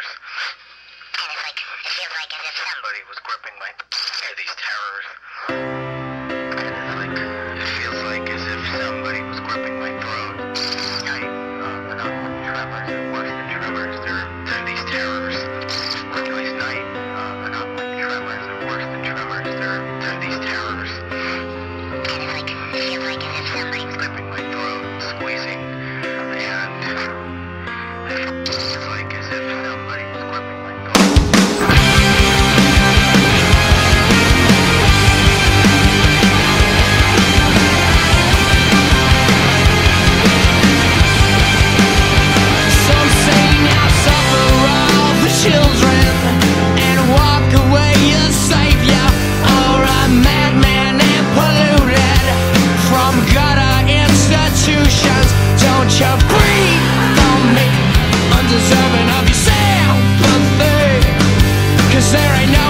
terrors. Kind of like, it feels like as if somebody was gripping my these terrors. Kind of like, it feels like as if somebody was gripping my throat. I, uh, not tremors, worse than tremors. They're, they're these terrors. Sleepless night, uh, uh not like tremors, worse than tremors. They're, they're these terrors. Kind of like, it feels like as if somebody was gripping my throat, squeezing, and... there ain't no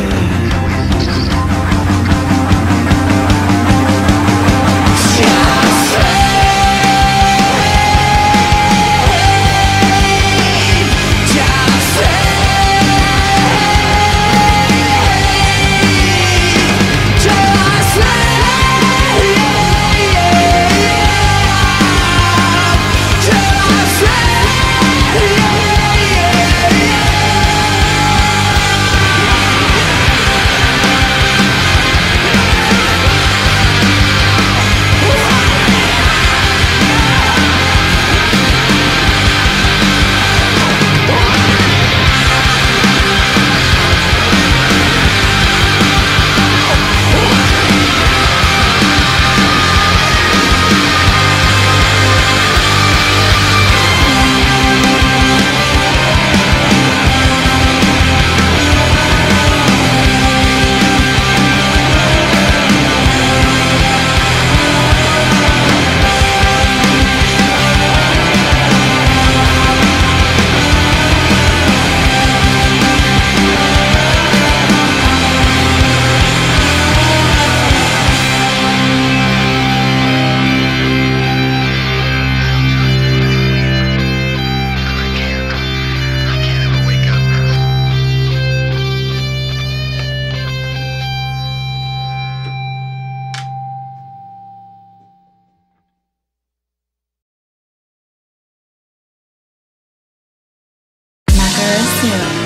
Garcia.